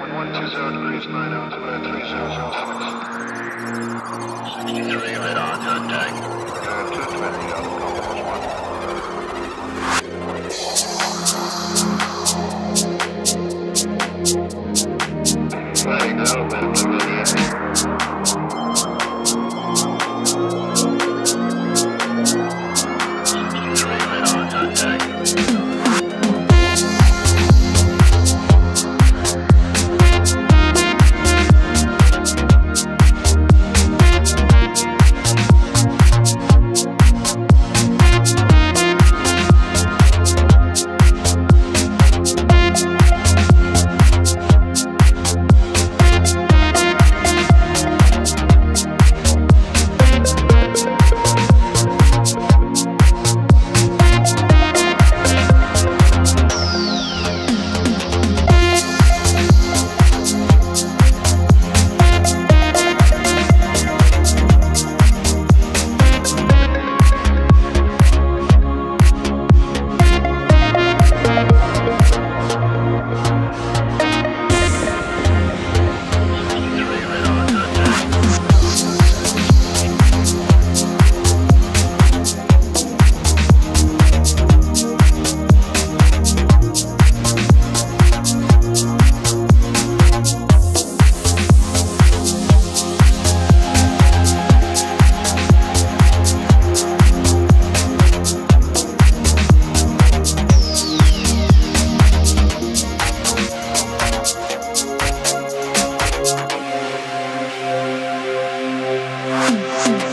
When one two zero degrees nine altitude at three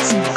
Peace.